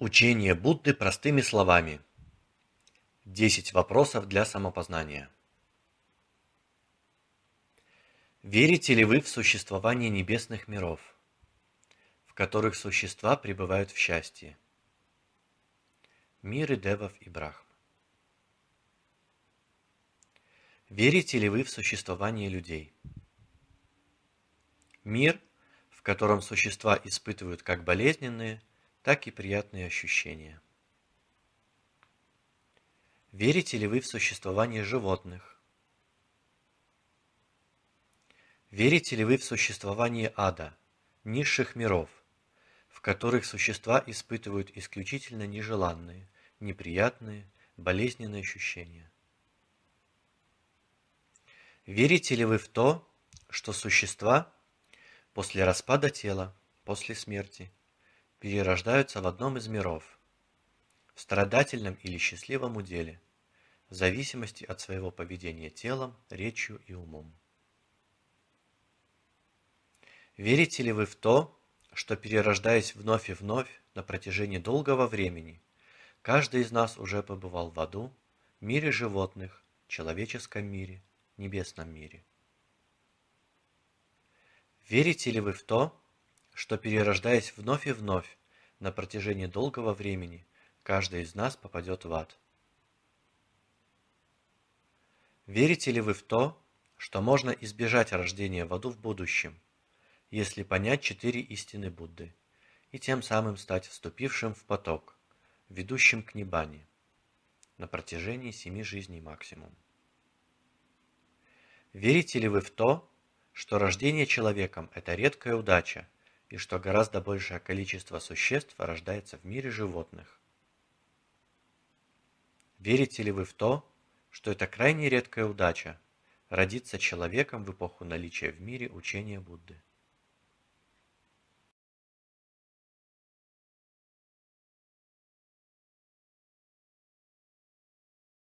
Учение Будды простыми словами. Десять вопросов для самопознания. Верите ли вы в существование небесных миров, в которых существа пребывают в счастье? Миры девов и брахм. Верите ли вы в существование людей? Мир, в котором существа испытывают как болезненные – так и приятные ощущения. Верите ли вы в существование животных? Верите ли вы в существование ада, низших миров, в которых существа испытывают исключительно нежеланные, неприятные, болезненные ощущения? Верите ли вы в то, что существа после распада тела, после смерти – перерождаются в одном из миров, в страдательном или счастливом уделе, в зависимости от своего поведения телом, речью и умом. Верите ли вы в то, что перерождаясь вновь и вновь на протяжении долгого времени, каждый из нас уже побывал в аду, мире животных, человеческом мире, небесном мире? Верите ли вы в то, что, перерождаясь вновь и вновь на протяжении долгого времени, каждый из нас попадет в ад. Верите ли вы в то, что можно избежать рождения в аду в будущем, если понять четыре истины Будды, и тем самым стать вступившим в поток, ведущим к Ниббане, на протяжении семи жизней максимум? Верите ли вы в то, что рождение человеком – это редкая удача, и что гораздо большее количество существ рождается в мире животных. Верите ли вы в то, что это крайне редкая удача – родиться человеком в эпоху наличия в мире учения Будды?